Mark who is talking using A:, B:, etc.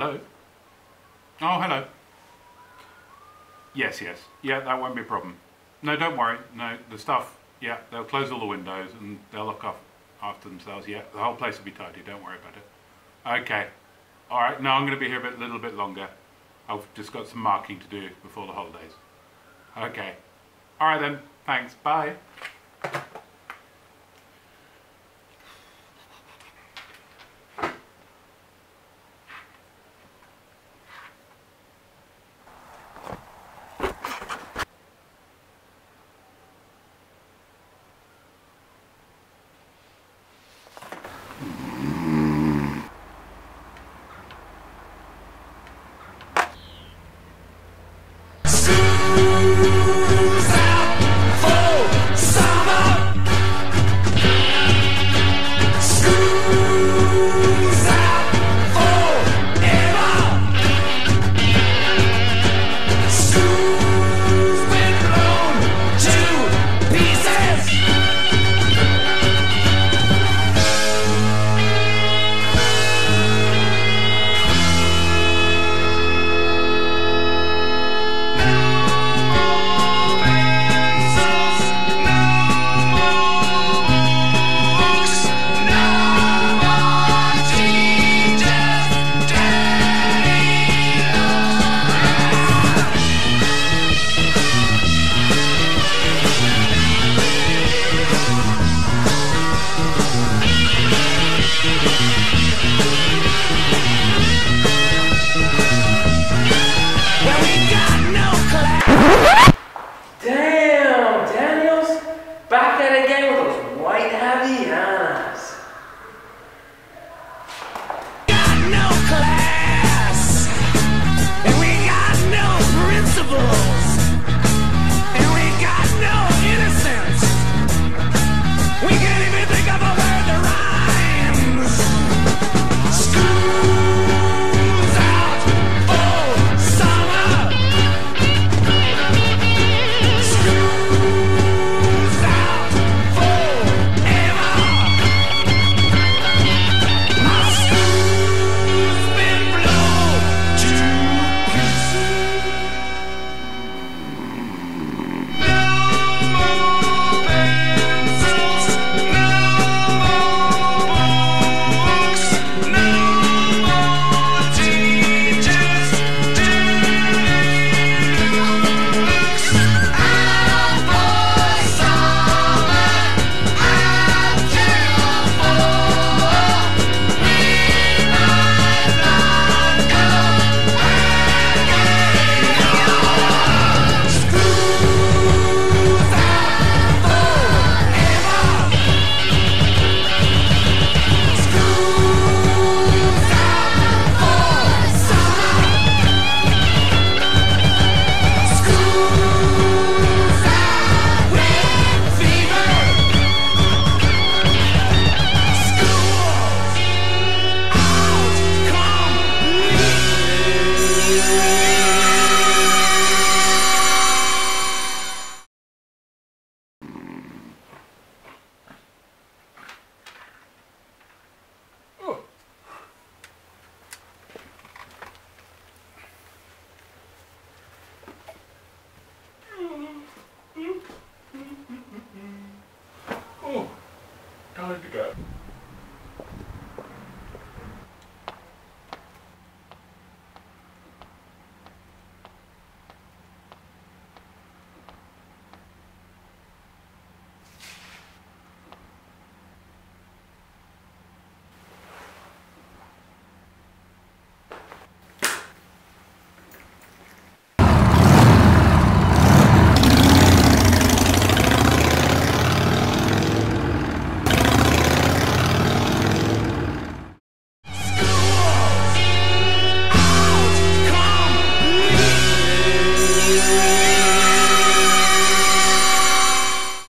A: Hello? Oh, hello. Yes, yes. Yeah, that won't be a problem. No, don't worry. No, the stuff, yeah, they'll close all the windows and they'll look off after themselves. Yeah, the whole place will be tidy. Don't worry about it. Okay. All right. No, I'm going to be here a bit, little bit longer. I've just got some marking to do before the holidays. Okay. All right then. Thanks. Bye.